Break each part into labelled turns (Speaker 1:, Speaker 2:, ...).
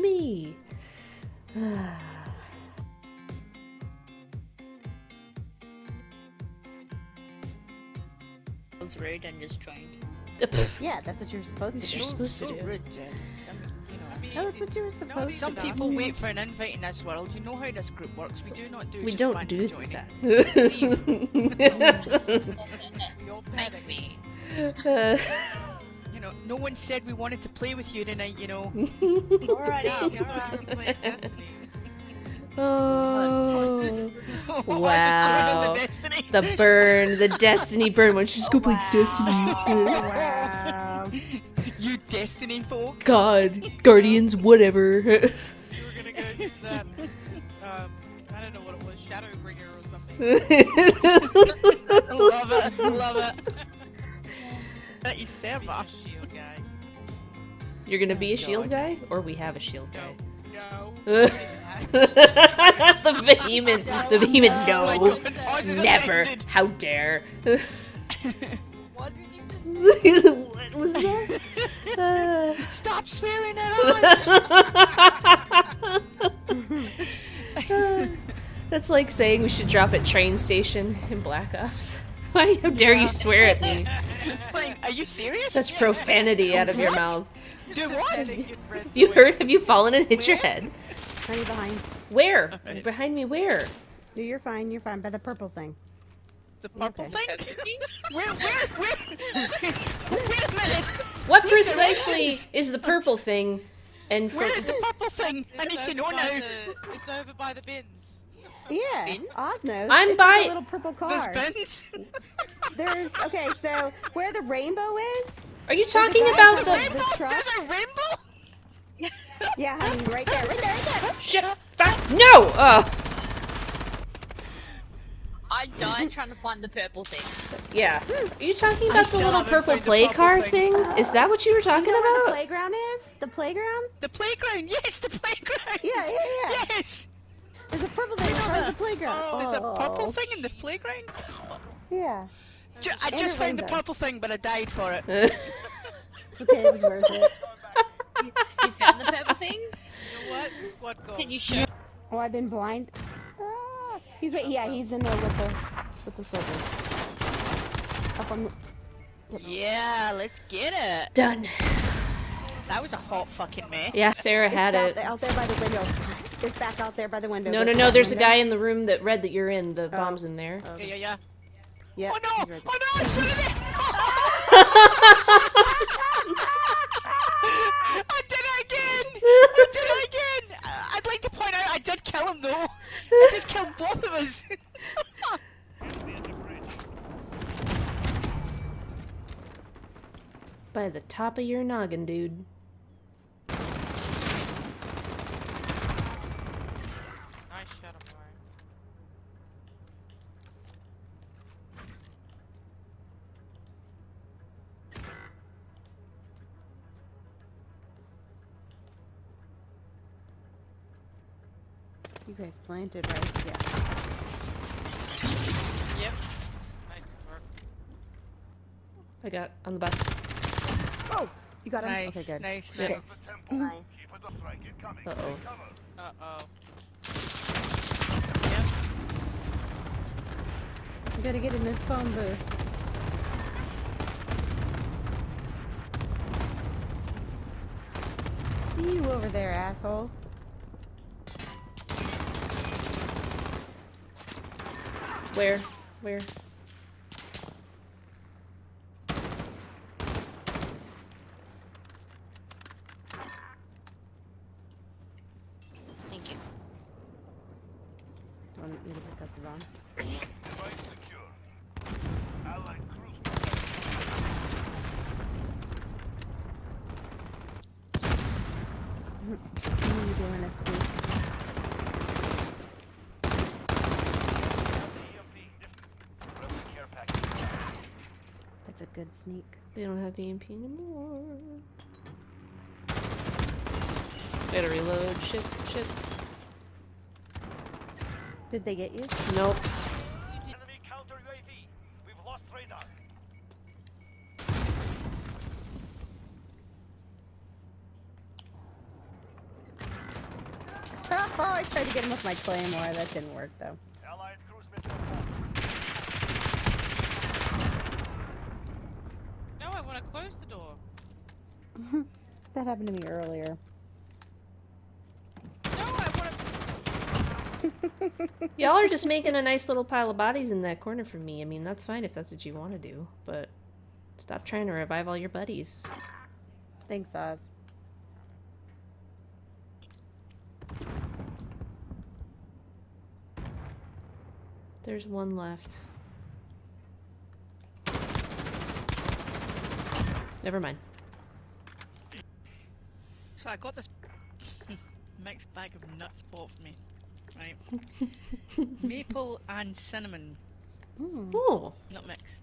Speaker 1: It's me.
Speaker 2: was rude and just joined.
Speaker 3: Yeah, that's what you're supposed to do.
Speaker 1: You're
Speaker 3: do.
Speaker 1: supposed to
Speaker 4: so
Speaker 1: do.
Speaker 4: rude, Jen. You know.
Speaker 5: I mean,
Speaker 3: No, that's what you were supposed
Speaker 4: Some
Speaker 3: to
Speaker 4: people wait for an invite in this world. You know how this group works. We do not do
Speaker 1: We
Speaker 4: just
Speaker 1: don't do
Speaker 4: joining.
Speaker 1: that.
Speaker 5: we all
Speaker 2: Make
Speaker 5: panic.
Speaker 2: me.
Speaker 1: Uh,
Speaker 4: You know, no one said we wanted to play with you tonight. You know.
Speaker 2: Alrighty,
Speaker 5: Yeah, we
Speaker 2: alright.
Speaker 5: were Destiny.
Speaker 1: oh,
Speaker 4: Oh,
Speaker 1: Wow.
Speaker 4: Just go into the Destiny.
Speaker 1: the burn, the Destiny burn. When she's go play Destiny.
Speaker 3: Wow.
Speaker 4: you Destiny folk.
Speaker 1: God, Guardians, whatever.
Speaker 5: We were gonna go to that. Um, I don't know what it was, Shadowbringer or something.
Speaker 4: love it. Love it. That is
Speaker 5: Be
Speaker 1: You're gonna be a shield guy, or we have a shield guy.
Speaker 5: No.
Speaker 1: the vehement, the vehement no,
Speaker 4: God, ours is
Speaker 1: never. How dare?
Speaker 5: What did you just
Speaker 1: what was that? Uh,
Speaker 4: Stop swearing at us.
Speaker 1: That's like saying we should drop at train station in Black Ops. Why? How dare you swear at me?
Speaker 4: like, are you serious?
Speaker 1: Such profanity out of your mouth.
Speaker 4: Do what?
Speaker 1: Have you heard? Have you fallen and hit your head?
Speaker 3: Honey behind.
Speaker 1: Where?
Speaker 4: Alright.
Speaker 1: Behind me? Where?
Speaker 3: No, you're fine. You're fine. By the purple thing.
Speaker 4: The purple
Speaker 3: Okay.
Speaker 4: thing? Where, where, where? Wait a minute.
Speaker 1: What
Speaker 4: Please
Speaker 1: precisely
Speaker 4: ahead.
Speaker 1: is the purple thing? And for
Speaker 4: Where is the purple thing? I need to know
Speaker 5: over
Speaker 4: now.
Speaker 5: the- It's over by the bins.
Speaker 3: Yeah.
Speaker 2: Bins?
Speaker 3: Oz knows.
Speaker 1: I'm
Speaker 3: It's
Speaker 1: by-
Speaker 3: like a little purple
Speaker 4: There's bins.
Speaker 3: There's okay. So where the rainbow is?
Speaker 1: Are you talking
Speaker 3: guy
Speaker 1: about
Speaker 3: with
Speaker 1: the?
Speaker 4: rainbow.
Speaker 3: truck?
Speaker 4: There's a rainbow.
Speaker 3: Yeah, honey, right there, right there, right there.
Speaker 1: Shit! Fuck! No! Oh,
Speaker 2: I died trying to find the purple thing.
Speaker 1: yeah. Are you talking
Speaker 4: I
Speaker 1: about the little purple play
Speaker 4: purple
Speaker 1: car
Speaker 4: thing.
Speaker 1: thing? Is that what you were
Speaker 3: Do you
Speaker 1: talking
Speaker 3: know where the playground is? The playground?
Speaker 4: The playground. Yes, the playground.
Speaker 3: Yeah, yeah, yeah.
Speaker 4: Yes.
Speaker 3: There's a purple thing in
Speaker 4: know
Speaker 3: front of
Speaker 4: that.
Speaker 3: the playground.
Speaker 4: Oh, there's a purple
Speaker 3: Oh,
Speaker 4: thing in the playground.
Speaker 3: Yeah.
Speaker 4: Ju- I just found the
Speaker 3: rainbow.
Speaker 4: purple thing, but I died for it.
Speaker 3: Okay, it was worth it.
Speaker 2: You, you found the purple thing?
Speaker 5: You know what? Squad goal.
Speaker 2: Can you show?
Speaker 3: Oh, I've been blind. Ah, he's right. Yeah, he's in there with the with the circle. Up on the.
Speaker 4: Yeah, let's get it.
Speaker 1: Done.
Speaker 4: That was a hot fucking mess.
Speaker 1: Yeah, Sarah
Speaker 3: It's
Speaker 1: had
Speaker 3: out,
Speaker 1: it.
Speaker 3: there- out there by the window. It's back out there by the window.
Speaker 1: No, no, no.
Speaker 3: that
Speaker 1: There's a guy in the room that read that you're in. The bomb's in there.
Speaker 3: Oh,
Speaker 4: Yeah, yeah, yeah.
Speaker 3: Yeah,
Speaker 4: Oh no!
Speaker 3: right
Speaker 4: Oh no! It's really me! I did it again! I did it again! I- I'd like to point out I did kill him though. I just killed both of us.
Speaker 1: By the top of your noggin, dude.
Speaker 3: You guys planted, right? Yeah.
Speaker 5: Yep. Nice work.
Speaker 1: I got on the bus.
Speaker 3: Oh, you got him. Okay, good.
Speaker 4: nice,
Speaker 3: Okay.
Speaker 4: nice.
Speaker 1: Uh oh.
Speaker 5: Uh oh.
Speaker 3: You gotta get in this phone booth. See you over there, asshole.
Speaker 1: Where? Where?
Speaker 2: Thank you.
Speaker 3: Do you want me to pick up the bomb?
Speaker 6: Device secure. Allied cruise
Speaker 3: What are you doing, Escape?
Speaker 6: EMP different. Friendly care package.
Speaker 3: That's a good sneak.
Speaker 1: They don't have EMP anymore. Gotta reload. Shit, shit.
Speaker 3: Did they get you?
Speaker 1: Nope.
Speaker 6: Enemy counter UAV. We've lost radar.
Speaker 3: Oh, I tried to get him with my claymore. That didn't work though.
Speaker 6: Allied cruise missile launched.
Speaker 5: No, I want to close the door.
Speaker 3: that happened to me earlier.
Speaker 5: No, I want to.
Speaker 1: Y'all are just making a nice little pile of bodies in that corner for me. I mean, that's fine if that's what you want to do, but stop trying to revive all your buddies.
Speaker 3: Thanks, Oz.
Speaker 1: There's one left. Never mind.
Speaker 4: So I got this mixed bag of nuts bought for me, right? Maple and cinnamon,
Speaker 3: Mm.
Speaker 1: Oh,
Speaker 4: not mixed.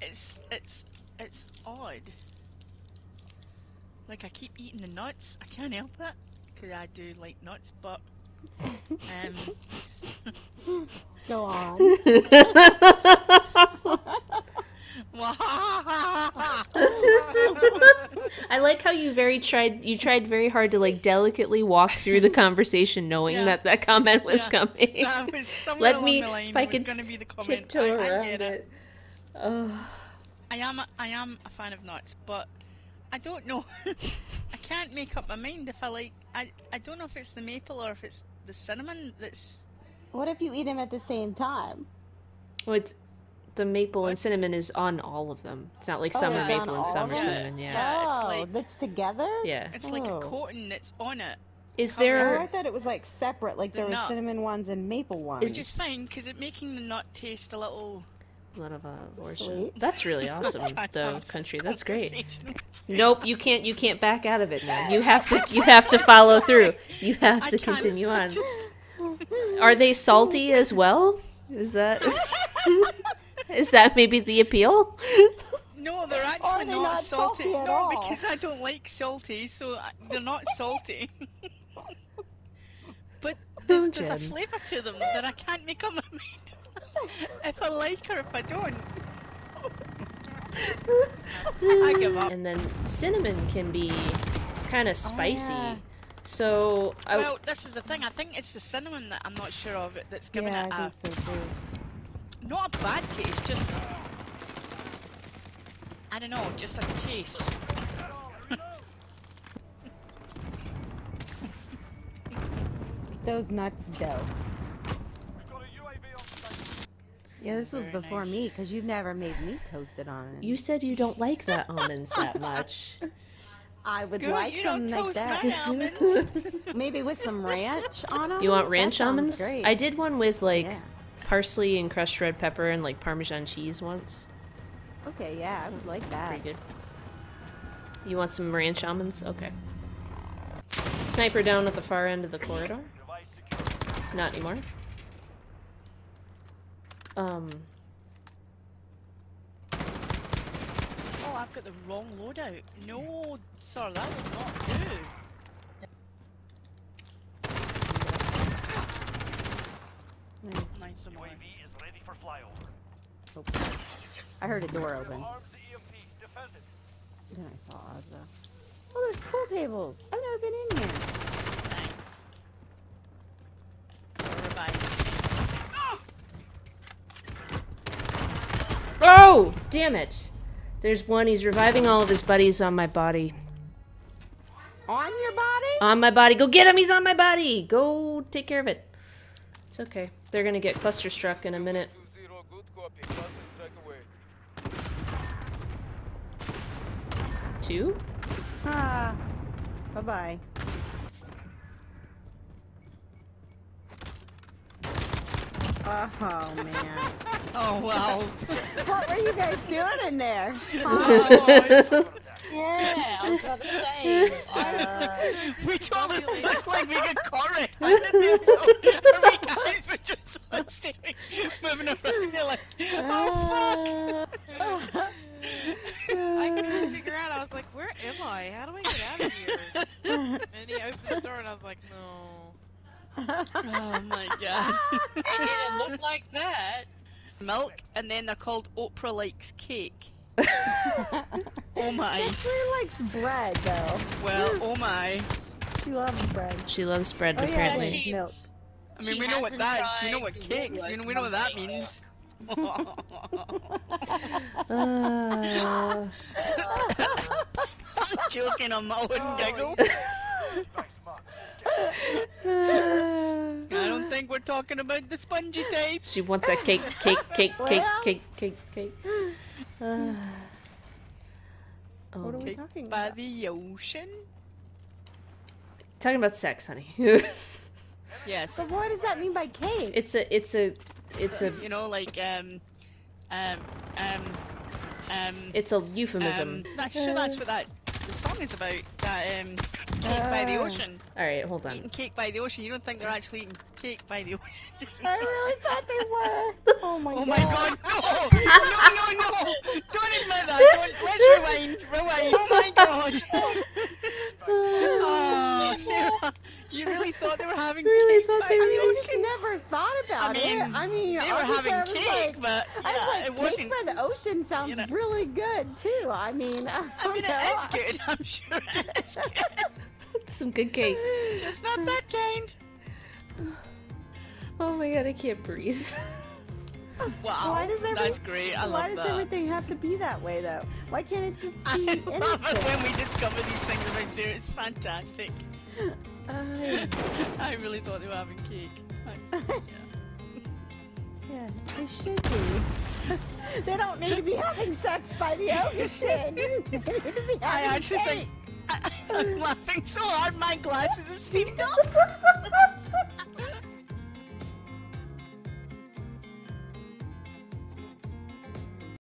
Speaker 4: It's it's it's odd. Like I keep eating the nuts. I can't help it because I do like nuts, but um,
Speaker 3: Go on.
Speaker 1: I like how you very tried. You tried very hard to like delicately walk through the conversation, knowing
Speaker 4: Yeah.
Speaker 1: that that comment was
Speaker 4: Yeah.
Speaker 1: coming.
Speaker 4: that was
Speaker 1: Let me, if I could
Speaker 4: gonna be the comment.
Speaker 1: tiptoe
Speaker 4: I, I
Speaker 1: around
Speaker 4: get
Speaker 1: it. Oh,
Speaker 4: I am a, I am a fan of nuts, but I don't know. I can't make up my mind if I like. I I don't know if it's the maple or if it's the cinnamon that's.
Speaker 3: what if you eat them at the same time?
Speaker 1: well, it's the maple and cinnamon is on all of them. It's not like
Speaker 3: Oh,
Speaker 1: some are maple and
Speaker 3: all
Speaker 1: some are
Speaker 3: them?
Speaker 1: cinnamon. Yeah.
Speaker 4: Yeah, it's
Speaker 3: oh,
Speaker 4: like-
Speaker 3: that's together?
Speaker 1: Yeah.
Speaker 4: It's like a
Speaker 3: Oh.
Speaker 4: coating that's on it.
Speaker 1: Is
Speaker 3: Oh,
Speaker 1: there?
Speaker 3: I thought it was like separate, like
Speaker 4: The
Speaker 3: there were cinnamon ones and maple ones.
Speaker 4: It's just fine because it making the nut taste a little.
Speaker 1: A lot of uh, abortion. That's really awesome,
Speaker 4: Can't
Speaker 1: though, country. That's great. Nope, you can't. You can't back out of it now. You have to. You have to follow through. You have to continue on. Are they salty as well? Is that? is that maybe the appeal?
Speaker 4: No, they're actually
Speaker 3: they
Speaker 4: not,
Speaker 3: not
Speaker 4: salty.
Speaker 3: salty at
Speaker 4: no,
Speaker 3: all?
Speaker 4: because I don't like salty, so they're not salty. but there's,
Speaker 1: Oh,
Speaker 4: there's a flavour to them that I can't make up my mind if I like or if I don't. I give up.
Speaker 1: And then cinnamon can be kind of oh, spicy.
Speaker 3: yeah.
Speaker 1: So I,
Speaker 4: Well, this is the thing. I think it's the cinnamon that I'm not sure of that's giving
Speaker 3: yeah,
Speaker 4: it
Speaker 3: I
Speaker 4: a
Speaker 3: think so too.
Speaker 4: Not a bad taste, just I don't know, just a taste.
Speaker 3: Those nuts dope.
Speaker 6: We've got a UAV on station.
Speaker 3: Yeah, this was
Speaker 4: Very
Speaker 3: before
Speaker 4: nice.
Speaker 3: me because you've never made me toasted on it.
Speaker 1: you said you don't like the almonds that much.
Speaker 3: I would
Speaker 4: Good,
Speaker 3: like them like that. Maybe with some ranch on them.
Speaker 1: You want ranch almonds?
Speaker 3: Great.
Speaker 1: I did one with like
Speaker 3: Yeah.
Speaker 1: Parsley and crushed red pepper and like Parmesan cheese once.
Speaker 3: Okay, yeah, I would like that.
Speaker 1: Pretty good. You want some ranch almonds? Okay. Sniper down at the far end of the corridor. Not anymore. Um,
Speaker 4: Oh, I've got the wrong loadout. No, sir, that will not do.
Speaker 3: Nice.
Speaker 4: Nice and
Speaker 6: UAV is ready for flyover.
Speaker 3: Oh, I heard a door open.
Speaker 6: Arms the EMP. Defend it.
Speaker 3: Then I saw Oz though. Oh, there's pool tables. I've never been in here.
Speaker 4: Thanks. Revive.
Speaker 1: oh, damn it! There's one. He's reviving all of his buddies on my body.
Speaker 3: On your body?
Speaker 1: On my body. Go get him. He's on my body. Go take care of it. It's okay. They're gonna get cluster struck in a minute.
Speaker 6: Zero, good copy. Cluster strike away.
Speaker 1: Two?
Speaker 3: Ah. Bye bye. Oh man.
Speaker 4: Oh wow.
Speaker 3: what were you guys doing in there?
Speaker 2: Yeah, I was about to say. Uh,
Speaker 4: we totally look like we got caught red-handed so our wee guys were just on staring, moving around. They're like, oh fuck.
Speaker 5: I couldn't figure out. I was like, where am I? How do I get out of here? And he opened the door, and I was like, no.
Speaker 4: Oh my god.
Speaker 2: it didn't look like that.
Speaker 4: Milk, and then they're called Oprah likes cake. Oh my.
Speaker 3: She actually likes bread though.
Speaker 4: Well, oh my.
Speaker 3: She loves bread.
Speaker 1: She loves bread,
Speaker 3: Oh yeah,
Speaker 1: apparently.
Speaker 3: and
Speaker 2: She-
Speaker 3: milk.
Speaker 4: I mean,
Speaker 2: She
Speaker 4: we know what that is. You know what
Speaker 2: to
Speaker 4: cakes.
Speaker 2: get
Speaker 4: You know, we know what that means.
Speaker 1: Uh,
Speaker 4: I'm joking on my own giggle. I don't think we're talking about the spongy type.
Speaker 1: she wants that cake, cake, cake, cake,
Speaker 3: Well.
Speaker 1: cake, cake, cake. Uh,
Speaker 3: What are we
Speaker 4: Cake
Speaker 3: talking
Speaker 4: by
Speaker 3: about?
Speaker 4: the ocean.
Speaker 1: talking about sex, honey.
Speaker 4: Yes.
Speaker 3: But what does that mean by cake?
Speaker 1: it's a, it's a, it's a,
Speaker 4: You know, like um, um, um, um.
Speaker 1: it's a euphemism.
Speaker 4: Um, that's, sure that's what that the song is about. That um, cake by the
Speaker 3: Ah.
Speaker 4: ocean.
Speaker 1: All right, hold on.
Speaker 4: Eating cake by the ocean. You don't think they're actually eating cake by the ocean?
Speaker 3: I really thought they were. Oh my
Speaker 4: Oh
Speaker 3: god.
Speaker 4: Oh my god, no! No, no, no! Don't admit that! Don't, let's rewind, rewind! Oh my god! Oh, Sarah, you really thought they were having
Speaker 1: Really
Speaker 4: cake
Speaker 1: thought
Speaker 4: by
Speaker 1: they
Speaker 4: the
Speaker 1: were-
Speaker 3: I just
Speaker 4: ocean?
Speaker 3: never thought about
Speaker 4: I mean,
Speaker 3: it. I mean,
Speaker 4: they were having
Speaker 3: I
Speaker 4: cake,
Speaker 3: like,
Speaker 4: but
Speaker 3: I was
Speaker 4: yeah,
Speaker 3: like,
Speaker 4: it wasn't.
Speaker 3: cake by the ocean sounds
Speaker 4: you know.
Speaker 3: really good too. I mean, I,
Speaker 4: I mean,
Speaker 3: don't know.
Speaker 4: it is good. I'm sure it is good.
Speaker 1: Some good cake.
Speaker 4: Just not that kind.
Speaker 1: Oh my god, I can't breathe.
Speaker 4: Wow,
Speaker 3: Why does every-
Speaker 4: that's great. I
Speaker 3: Why does
Speaker 4: that.
Speaker 3: everything have to be that way though? Why can't it just be?
Speaker 4: I
Speaker 3: be
Speaker 4: love it when we discover these things about Sarah. It's fantastic.
Speaker 3: Uh, Ay,
Speaker 4: I really thought they were having cake. Yeah.
Speaker 3: yeah, they should be. they don't need to be having sex by the ocean. they need to be
Speaker 4: I actually
Speaker 3: cake.
Speaker 4: think I, I'm laughing so hard my glasses have steamed up.